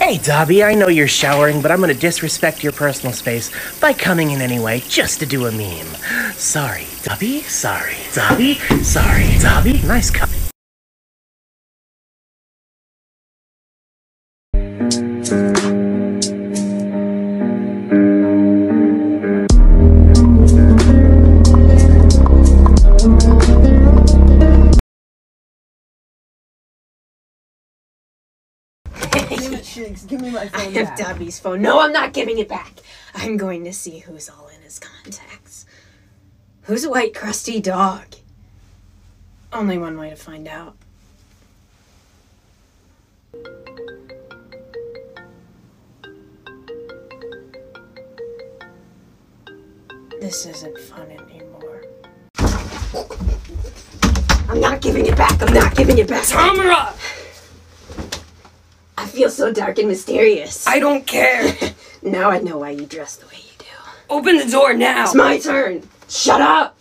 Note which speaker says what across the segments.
Speaker 1: Hey, Dabi, I know you're showering, but I'm gonna disrespect your personal space by coming in anyway just to do a meme. Sorry, Dabi, sorry. Dabi, sorry. Dabi, nice cut.
Speaker 2: Give me my
Speaker 3: I
Speaker 2: phone
Speaker 3: have
Speaker 2: back.
Speaker 3: Dabi's phone. No, I'm not giving it back. I'm going to see who's all in his contacts. Who's a white crusty dog? Only one way to find out. This isn't fun anymore. I'm not giving it back. I'm not giving it back.
Speaker 2: Tamara!
Speaker 3: I feel so dark and mysterious.
Speaker 2: I don't care.
Speaker 3: Now I know why you dress the way you do.
Speaker 2: Open the door now.
Speaker 3: It's my turn. Shut up.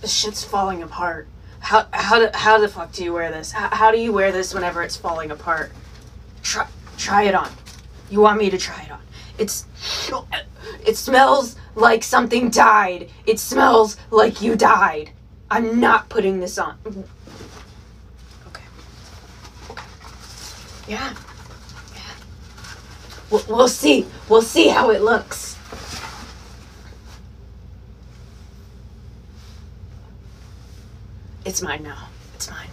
Speaker 3: This shit's falling apart. How how the, how the fuck do you wear this? How, how do you wear this whenever it's falling apart? Try try it on. You want me to try it on? It's it smells like something died. It smells like you died. I'm not putting this on. Okay. Okay. Yeah. Yeah. We'll, we'll see. We'll see how it looks. It's mine now. It's mine.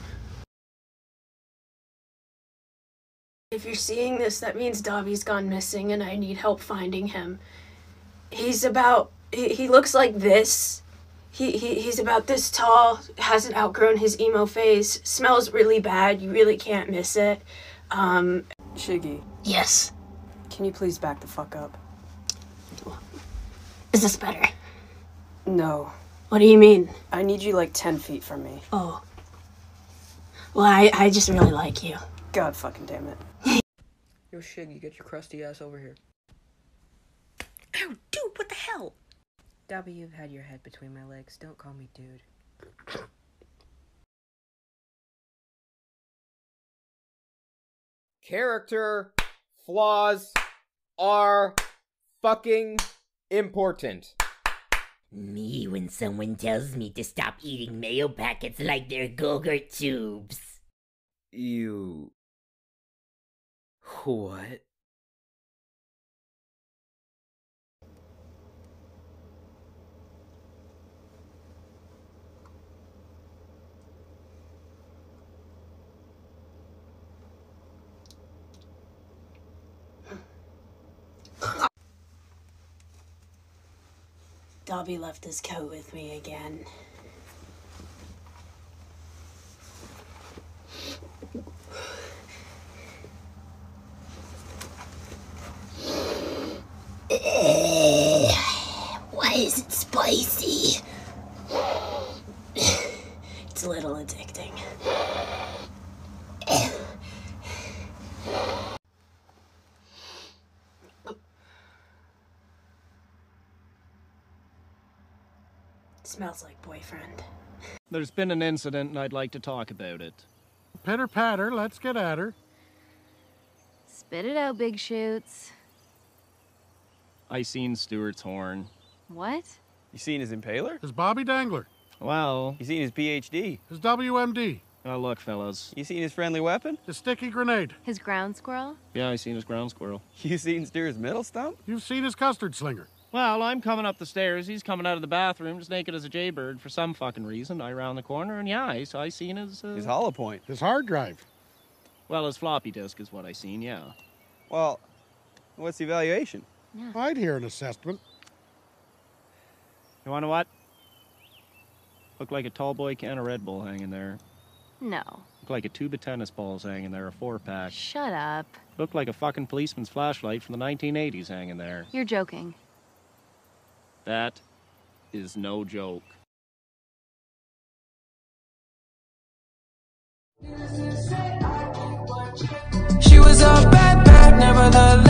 Speaker 3: If you're seeing this, that means Dabi's gone missing and I need help finding him. He's about. He, he looks like this. He, he, he's about this tall, hasn't outgrown his emo phase, smells really bad, you really can't miss it. Um,
Speaker 2: Shiggy,
Speaker 3: yes.
Speaker 2: can you please back the fuck up?
Speaker 3: Is this better?
Speaker 2: No.
Speaker 3: What do you mean?
Speaker 2: I need you like 10 feet from me.
Speaker 3: Oh. Well, I, I just really like you.
Speaker 2: God fucking damn it. Yo, Shiggy, get your crusty ass over here.
Speaker 4: Ow, dude, what the hell?
Speaker 2: Dabi, you've had your head between my legs. Don't call me dude.
Speaker 5: character flaws are fucking important.
Speaker 4: Me when someone tells me to stop eating mayo packets like they're Gogurt tubes.
Speaker 5: You. What?
Speaker 3: Dabi left his coat with me again.
Speaker 4: Why is it spicy?
Speaker 3: It's a little addicting. Smells like boyfriend.
Speaker 6: There's been an incident and I'd like to talk about it.
Speaker 7: Pitter patter, let's get at her.
Speaker 8: Spit it out, Big Shoots.
Speaker 6: I seen Stuart's horn.
Speaker 8: What?
Speaker 9: You seen his impaler?
Speaker 7: His Bobby Dangler,
Speaker 6: Well,
Speaker 9: You seen his PhD?
Speaker 7: his WMD,
Speaker 6: Oh, look, fellas.
Speaker 9: You seen his friendly weapon?
Speaker 7: his sticky grenade.
Speaker 8: His ground squirrel?
Speaker 6: Yeah, I seen his ground squirrel.
Speaker 9: You seen Steer's middle stump?
Speaker 7: You've seen his custard slinger.
Speaker 6: Well, I'm coming up the stairs. He's coming out of the bathroom, just naked as a jaybird for some fucking reason. I round the corner, and yeah, I, I seen his. Uh,
Speaker 9: His hollow point.
Speaker 7: His hard drive.
Speaker 6: well, his floppy disk is what I seen. Yeah.
Speaker 9: Well, what's the evaluation?
Speaker 7: I'd hear an assessment.
Speaker 6: You want to what? Look like a tall boy can of Red Bull hanging there.
Speaker 8: No.
Speaker 6: Look like a tube of tennis balls hanging there, a four pack.
Speaker 8: Shut up.
Speaker 6: Look like a fucking policeman's flashlight from the 1980s hanging there.
Speaker 8: You're joking.
Speaker 6: That is no joke.
Speaker 10: She was a bad, bad, nevertheless.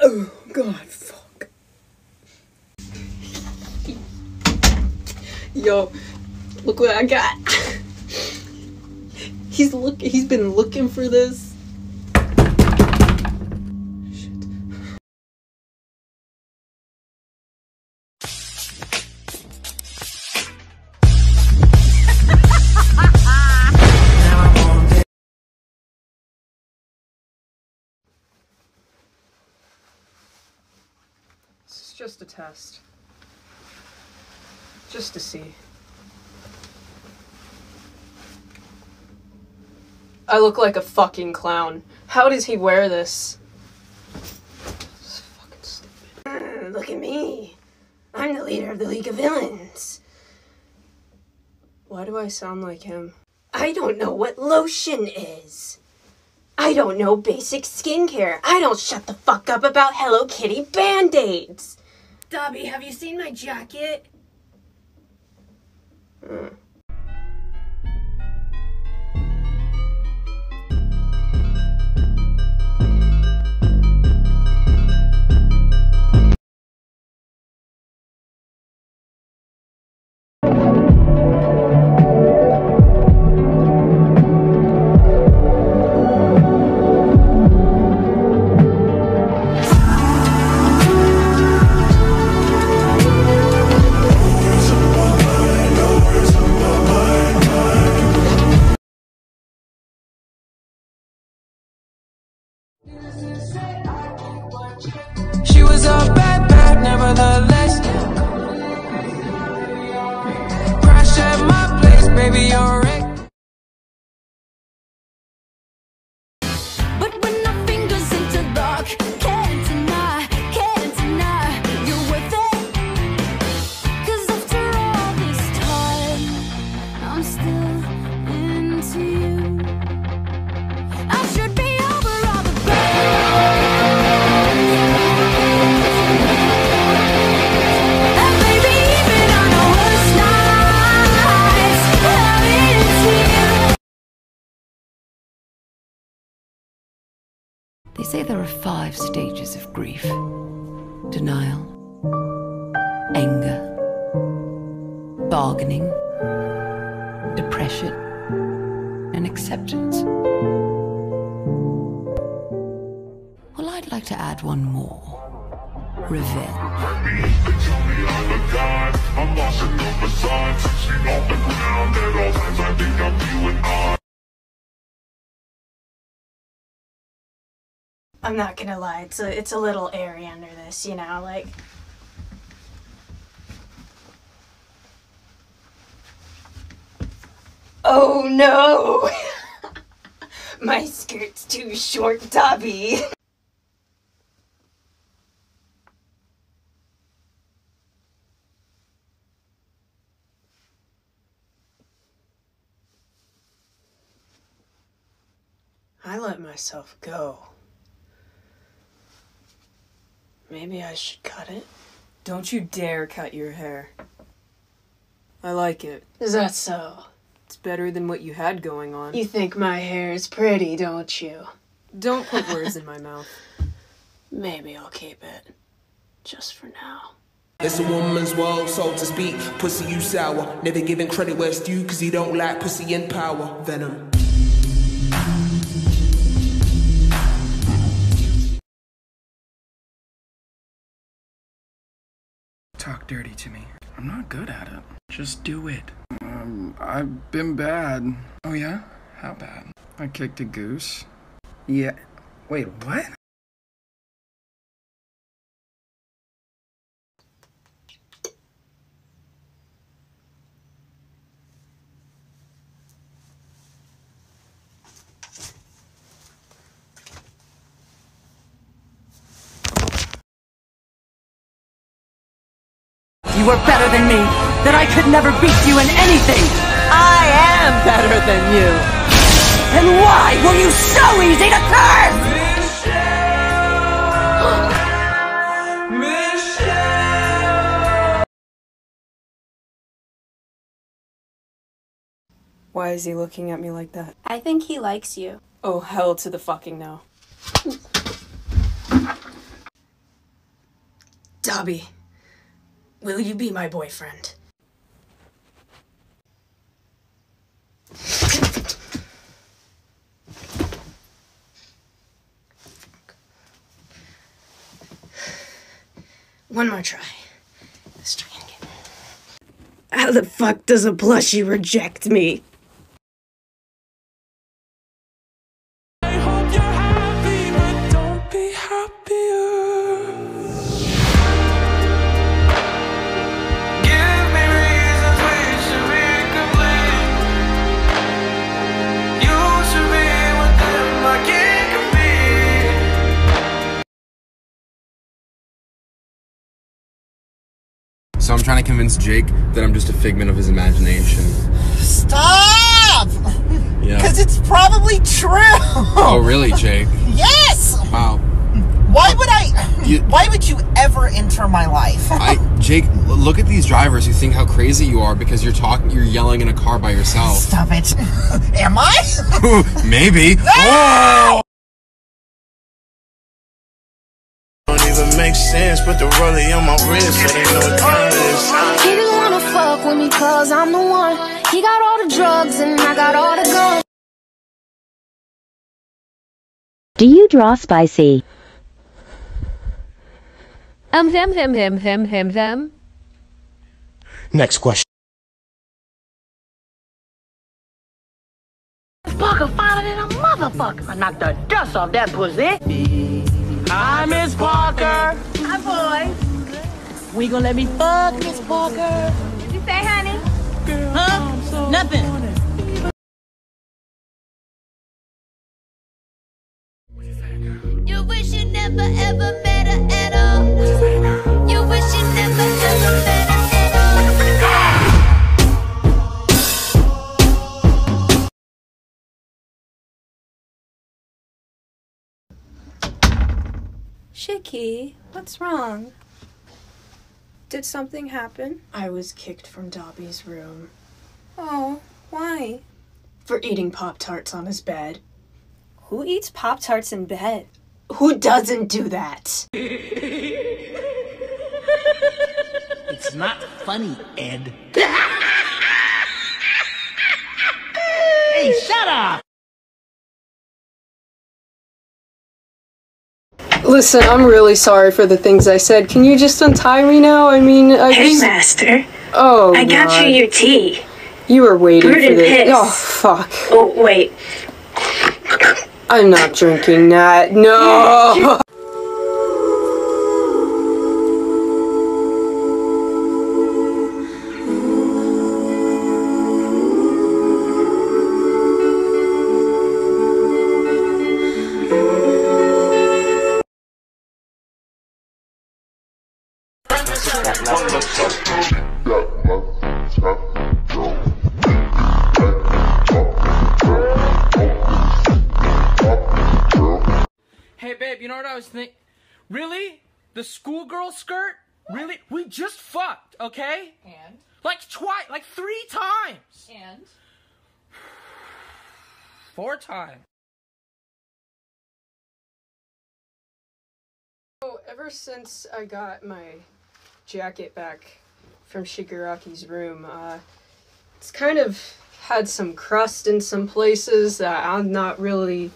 Speaker 2: Oh god, fuck. Yo, look what I got. He's look he's been looking for this. Test. Just to see. I look like a fucking clown. How does he wear this?
Speaker 3: Fucking Mm, Look at me. I'm the leader of the League of Villains.
Speaker 2: Why do I sound like him?
Speaker 3: I don't know what lotion is. I don't know basic skincare. I don't shut the fuck up about Hello Kitty band aids. Dabi, have you seen my jacket?
Speaker 10: She
Speaker 11: This is
Speaker 12: it. Say there are five stages of grief. Denial, anger, bargaining, depression, and acceptance. Well, I'd like to add one more. Revenge.
Speaker 3: I'm not gonna lie, it's a it's a little airy under this, you know, like Oh no! My skirt's too short, Dabi.
Speaker 2: I let myself go. Maybe I should cut it? Don't you dare cut your hair. I like it.
Speaker 3: Is that so?
Speaker 2: It's better than what you had going on.
Speaker 3: You think my hair is pretty, don't you?
Speaker 2: Don't put words in my mouth.
Speaker 3: Maybe I'll keep it. Just for now.
Speaker 13: It's a woman's world, so to speak. Pussy, you sour. Never giving credit where it's due, cause you don't like pussy and power. Venom.
Speaker 14: Talk dirty to me. I'm not good at it. Just do it. Um, I've been bad. Oh, yeah? How bad? I kicked a goose. Yeah. Wait, what?
Speaker 15: You were better than me, that I could never beat you in anything.
Speaker 16: I am better than you. And why were you so easy to curse?
Speaker 2: Why is he looking at me like that?
Speaker 17: I think he likes you.
Speaker 2: Oh, hell to the fucking no.
Speaker 3: Dabi, will you be my boyfriend? One more try. Let's try again. How the fuck does a plushie reject me?
Speaker 18: So I'm trying to convince Jake that I'm just a figment of his imagination.
Speaker 19: Stop!
Speaker 18: Yeah.
Speaker 19: Because it's probably true.
Speaker 18: Oh, really, Jake?
Speaker 19: Yes.
Speaker 18: Wow.
Speaker 19: Why would I?
Speaker 18: You-
Speaker 19: Why would you ever enter my life?
Speaker 18: I, Jake, look at these drivers who think how crazy you are because you're talking, you're yelling in a car by yourself.
Speaker 19: Stop it. Am I?
Speaker 18: Maybe. Oh!
Speaker 20: Even make put the rollie on my wrist so they know what time it is.
Speaker 21: He just wanna fuck with me cause I'm the one. He got all the drugs and I got all the guns.
Speaker 22: Do you draw spicy?
Speaker 23: Um, them, them, them, them, them, them.
Speaker 20: Next question.
Speaker 16: Parker finer than a motherfucker. I knocked the dust off that pussy. Hi, Miss Parker.
Speaker 17: Hi, boy.
Speaker 16: We gonna let me fuck Miss Parker?
Speaker 17: Did you say honey?
Speaker 16: Huh? Nothing.
Speaker 21: You wish you never ever met her at all. You wish you never
Speaker 2: Shiki, what's wrong? Did something happen?
Speaker 3: I was kicked from Dabi's room
Speaker 2: Oh, why?
Speaker 3: for eating Pop Tarts on his bed.
Speaker 2: Who eats Pop Tarts in bed?
Speaker 3: Who doesn't do that?
Speaker 16: It's not funny, Ed. hey, shut up!
Speaker 2: Listen, I'm really sorry for the things I said. Can you just untie me now? I mean, I
Speaker 3: Hey,
Speaker 2: just...
Speaker 3: Master.
Speaker 2: Oh,
Speaker 3: I got
Speaker 2: God.
Speaker 3: you your tea.
Speaker 2: You were waiting
Speaker 3: Brewed
Speaker 2: for this.
Speaker 3: piss.
Speaker 2: Oh, fuck.
Speaker 3: Oh, wait.
Speaker 2: I'm not drinking that. No!
Speaker 10: Hey, babe, you know what I was thinking? Really? The schoolgirl skirt? Really? We just fucked, okay?
Speaker 24: And?
Speaker 10: Like twice, like three times.
Speaker 24: And?
Speaker 10: Four times.
Speaker 2: Oh, ever since I got my jacket back from Shigaraki's room, uh, it's kind of had some crust in some places that I'm not really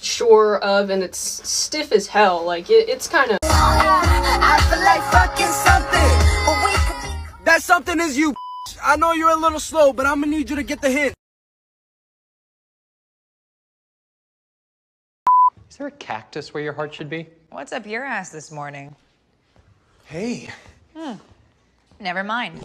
Speaker 2: sure of, and it's stiff as hell. Like, it, it's kind of.
Speaker 16: I feel like fucking something.
Speaker 25: That something is you. I know you're a little slow, but I'm gonna need you to get the hint.
Speaker 26: Is there a cactus where your heart should be?
Speaker 27: What's up your ass this morning?
Speaker 26: Hey.
Speaker 27: Hmm. Never mind.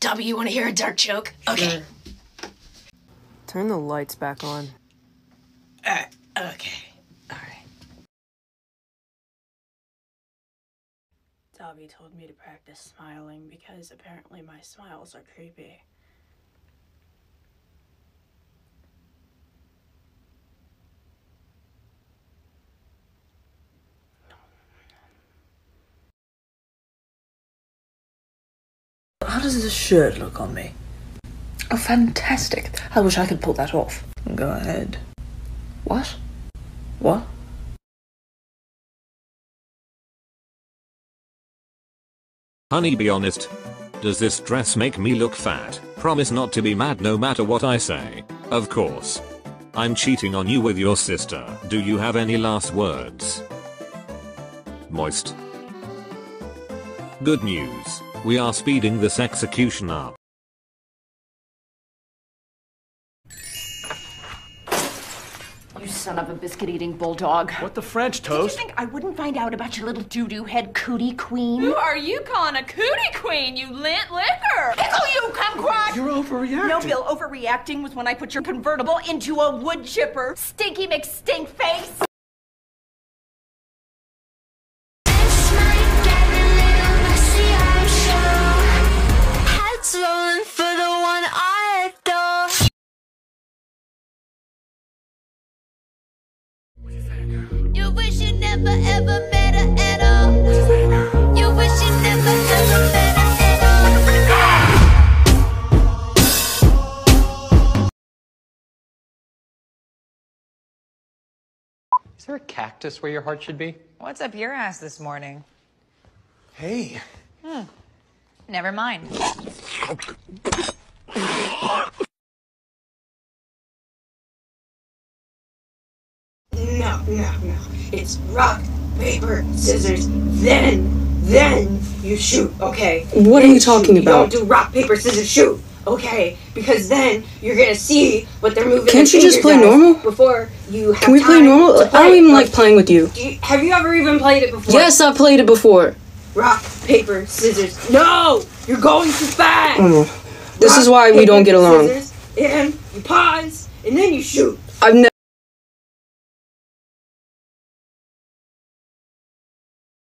Speaker 3: Dabi, you want to hear a dark joke? Okay.
Speaker 2: Turn the lights back on.
Speaker 3: Uh, okay.
Speaker 28: Dabi told me to practice smiling because apparently my smiles are creepy.
Speaker 29: How does this shirt look on me? Oh, fantastic. I wish I could pull that off. Go ahead. What? What?
Speaker 30: Honey, be honest. Does this dress make me look fat? Promise not to be mad no matter what I say. Of course. I'm cheating on you with your sister. Do you have any last words? Moist. Good news. We are speeding this execution up.
Speaker 31: You son of a biscuit eating bulldog.
Speaker 16: What the French toast?
Speaker 31: Did you think I wouldn't find out about your little doo doo head cootie queen?
Speaker 32: Who are you calling a cootie queen, you lint liquor?
Speaker 31: Pickle you, kumquat!
Speaker 16: You're overreacting.
Speaker 31: No, Bill, overreacting was when I put your convertible into a wood chipper. Stinky McStink
Speaker 21: never ever met her at all. You wish you never ever met her at all.
Speaker 26: Is there a cactus where your heart should be?
Speaker 32: What's up your ass this morning?
Speaker 26: Hey.
Speaker 32: Hmm. Never mind.
Speaker 3: No, no. It's rock, paper, scissors, then, then you shoot, okay?
Speaker 2: What are you talking
Speaker 3: shoot.
Speaker 2: about?
Speaker 3: You don't do rock, paper, scissors, shoot, okay? Because then you're gonna see what they're moving
Speaker 2: Can't you just play normal?
Speaker 3: Before you have
Speaker 2: Can we play normal?
Speaker 3: to
Speaker 2: I don't even like playing with you.
Speaker 3: You- Have you ever even played it before?
Speaker 2: Yes, I played it before.
Speaker 3: Rock, paper, scissors. No! You're going too fast!
Speaker 2: Oh, this is why we don't get along.
Speaker 3: Scissors, and you pause, and then you shoot.
Speaker 2: I've never.